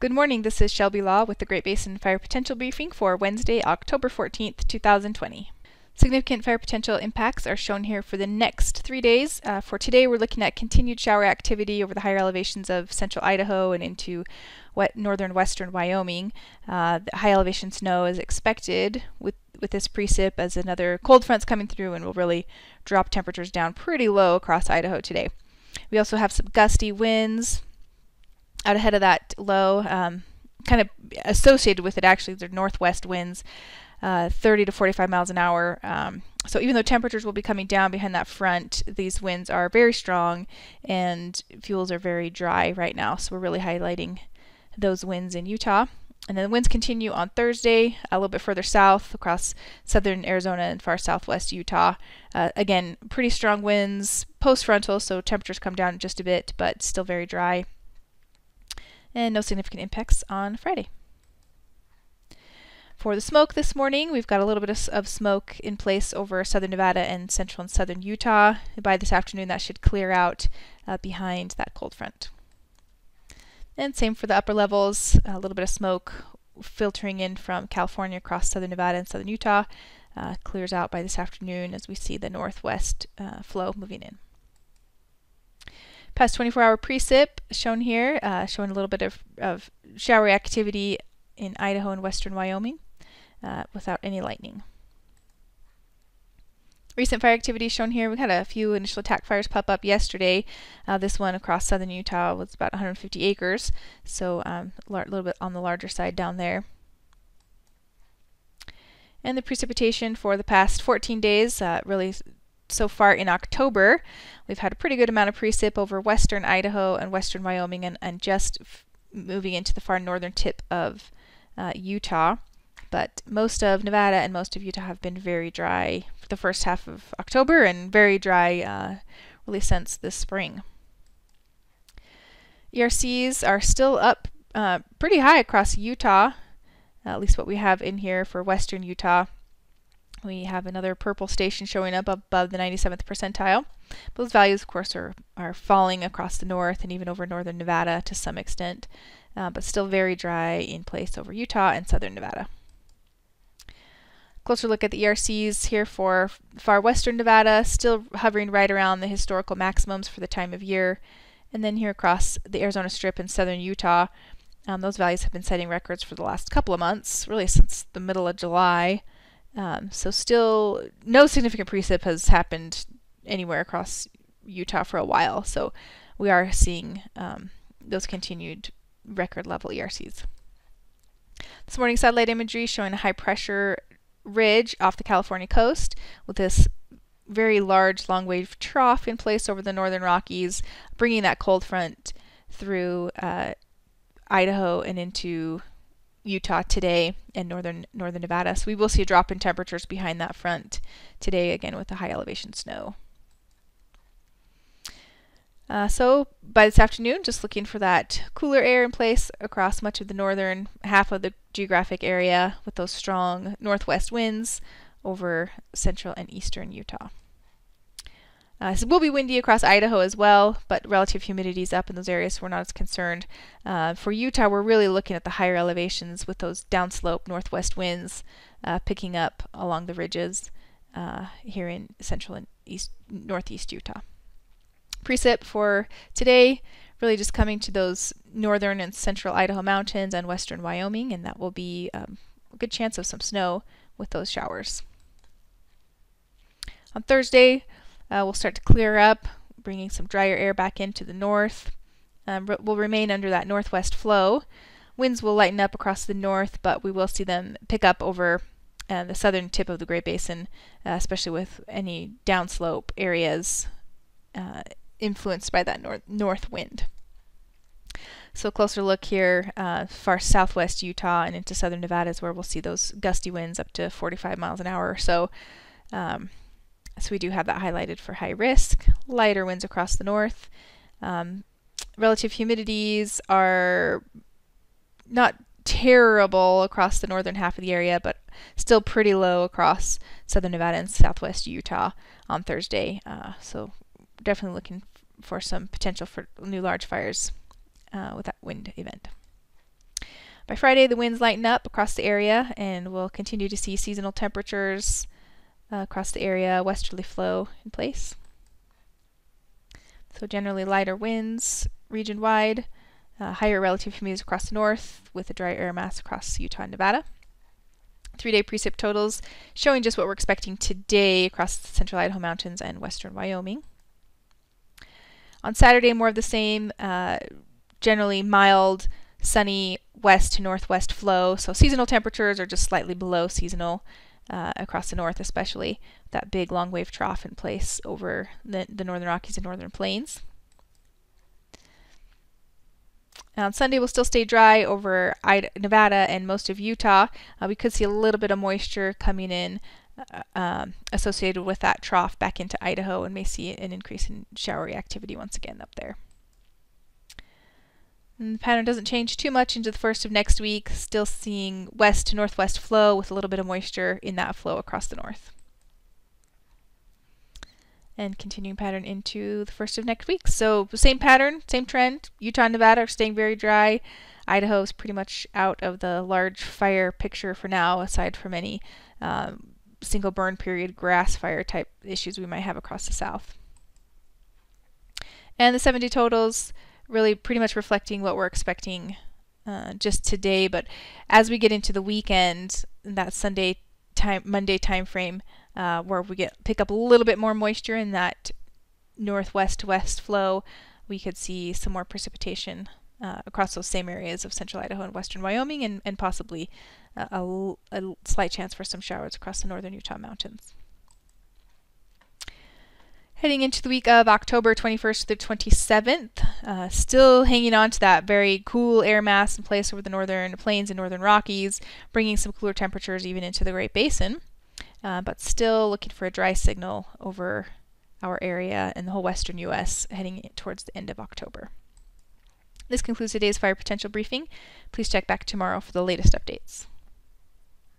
Good morning, this is Shelby Law with the Great Basin Fire Potential Briefing for Wednesday, October 14th, 2020. Significant fire potential impacts are shown here for the next three days. Uh, for today, we're looking at continued shower activity over the higher elevations of central Idaho and into wet northern western Wyoming. Uh, high elevation snow is expected with with this precip as another cold front's coming through and will really drop temperatures down pretty low across Idaho today. We also have some gusty winds, out ahead of that low, um, kind of associated with it actually, the northwest winds, uh, 30 to 45 miles an hour. Um, so even though temperatures will be coming down behind that front, these winds are very strong and fuels are very dry right now. So we're really highlighting those winds in Utah. And then the winds continue on Thursday, a little bit further south across southern Arizona and far southwest Utah. Uh, again, pretty strong winds post frontal, so temperatures come down just a bit, but still very dry and no significant impacts on Friday. For the smoke this morning, we've got a little bit of, smoke in place over southern Nevada and central and southern Utah. By this afternoon, that should clear out uh, behind that cold front. And same for the upper levels, a little bit of smoke filtering in from California across southern Nevada and southern Utah. Uh, clears out by this afternoon as we see the northwest uh, flow moving in. Past 24 hour precip shown here, uh, showing a little bit of, of showery activity in Idaho and western Wyoming uh, without any lightning. Recent fire activity shown here. We had a few initial attack fires pop up yesterday. Uh, this one across southern Utah was about 150 acres, so um, a little bit on the larger side down there. And the precipitation for the past 14 days uh, really so far in October, we've had a pretty good amount of precip over western Idaho and western Wyoming and, and just moving into the far northern tip of uh, Utah. But most of Nevada and most of Utah have been very dry for the first half of October and very dry uh, really since this spring. ERCs are still up uh, pretty high across Utah, at least what we have in here for western Utah. We have another purple station showing up above the 97th percentile. Those values, of course, are, are falling across the north and even over northern Nevada to some extent, uh, but still very dry in place over Utah and southern Nevada. Closer look at the ERCs here for far western Nevada, still hovering right around the historical maximums for the time of year. And then here across the Arizona Strip and southern Utah, um, those values have been setting records for the last couple of months, really since the middle of July. Um, so still no significant precip has happened anywhere across Utah for a while. So we are seeing um, those continued record level ERCs. This morning satellite imagery showing a high pressure ridge off the California coast with this very large long wave trough in place over the northern Rockies, bringing that cold front through uh, Idaho and into Utah today and northern northern Nevada. So we will see a drop in temperatures behind that front today again with the high elevation snow. Uh, so by this afternoon, just looking for that cooler air in place across much of the northern half of the geographic area with those strong northwest winds over central and eastern Utah. Uh, it will be windy across Idaho as well, but relative humidity is up in those areas, so we're not as concerned. Uh, for Utah, we're really looking at the higher elevations with those downslope northwest winds uh, picking up along the ridges uh, here in central and east northeast Utah. Precip for today, really just coming to those northern and central Idaho mountains and western Wyoming, and that will be um, a good chance of some snow with those showers. On Thursday, uh, will start to clear up, bringing some drier air back into the north. Um, will remain under that northwest flow. Winds will lighten up across the north, but we will see them pick up over uh, the southern tip of the Great Basin, uh, especially with any downslope areas uh, influenced by that north north wind. So a closer look here, uh, far southwest Utah and into southern Nevada is where we'll see those gusty winds up to 45 miles an hour or so. Um, so we do have that highlighted for high risk. Lighter winds across the north. Um, relative humidities are not terrible across the northern half of the area, but still pretty low across southern Nevada and southwest Utah on Thursday. Uh, so definitely looking for some potential for new large fires uh, with that wind event. By Friday, the winds lighten up across the area, and we'll continue to see seasonal temperatures uh, across the area, westerly flow in place. So generally lighter winds region wide, uh, higher relative humidity across the north with a dry air mass across Utah and Nevada. Three day precip totals showing just what we're expecting today across the central Idaho Mountains and western Wyoming. On Saturday, more of the same, uh, generally mild, sunny west to northwest flow. So seasonal temperatures are just slightly below seasonal uh, across the north, especially that big long wave trough in place over the, the northern Rockies and northern plains. Now on Sunday, we'll still stay dry over Nevada and most of Utah. Uh, we could see a little bit of moisture coming in uh, um, associated with that trough back into Idaho and may see an increase in showery activity once again up there. And the pattern doesn't change too much into the first of next week, still seeing west to northwest flow with a little bit of moisture in that flow across the north. And continuing pattern into the first of next week. So same pattern, same trend. Utah and Nevada are staying very dry. Idaho is pretty much out of the large fire picture for now, aside from any um, single burn period grass fire type issues we might have across the south. And the 70 totals really pretty much reflecting what we're expecting uh, just today. But as we get into the weekend, that Sunday time, Monday time frame, uh, where we get pick up a little bit more moisture in that northwest west flow, we could see some more precipitation uh, across those same areas of central Idaho and western Wyoming, and, and possibly a, a slight chance for some showers across the northern Utah mountains. Heading into the week of October 21st through 27th, uh, still hanging on to that very cool air mass in place over the northern plains and northern Rockies, bringing some cooler temperatures even into the Great Basin, uh, but still looking for a dry signal over our area and the whole western U.S. heading towards the end of October. This concludes today's fire potential briefing. Please check back tomorrow for the latest updates.